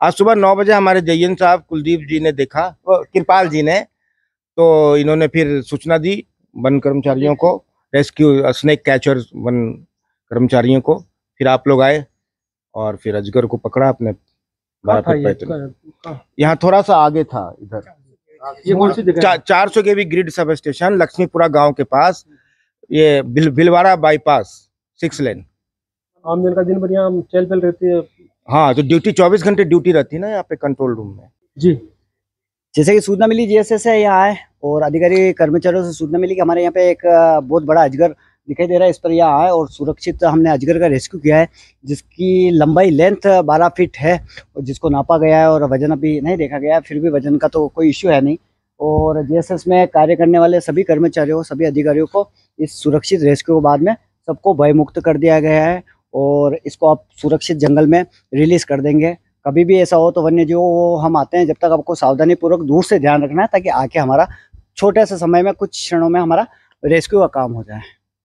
आज सुबह नौ बजे हमारे जयन साहब कुलदीप जी ने देखा कृपाल जी ने तो इन्होंने फिर सूचना दी वन कर्मचारियों को रेस्क्यू स्नेक कैचर वन कर्मचारियों को फिर आप लोग आए और फिर अजगर को पकड़ा अपने यहाँ थोड़ा सा आगे था इधर। ये कौन सी जगह चार सौ के भी ग्रिड सब स्टेशन लक्ष्मीपुरा गाँव के पास ये बिल, बिलवाड़ा बाईपास सिक्स लेन। आम जन का दिन भर यहाँ चल पल रहती है। हाँ तो ड्यूटी चौबीस घंटे ड्यूटी रहती है ना यहाँ पे कंट्रोल रूम में। जी। जैसे कि सूचना मिली जीएसएस से यहाँ आए और अधिकारी कर्मचारियों से सूचना मिली कि हमारे यहाँ पे एक बहुत बड़ा अजगर दिखाई दे रहा है इस पर यहाँ आए और सुरक्षित हमने अजगर का रेस्क्यू किया है जिसकी लंबाई लेंथ 12 फीट है और जिसको नापा गया है और वज़न अभी नहीं देखा गया है फिर भी वज़न का तो कोई इश्यू है नहीं। और जीएसएस में कार्य करने वाले सभी कर्मचारियों सभी अधिकारियों को इस सुरक्षित रेस्क्यू के बाद में सबको भयमुक्त कर दिया गया है और इसको आप सुरक्षित जंगल में रिलीज़ कर देंगे। कभी भी ऐसा हो तो वन्य जीव वो हम आते हैं जब तक आपको सावधानी पूर्वक दूर से ध्यान रखना है ताकि आके हमारा छोटे से समय में, कुछ क्षणों में हमारा रेस्क्यू का काम हो जाए।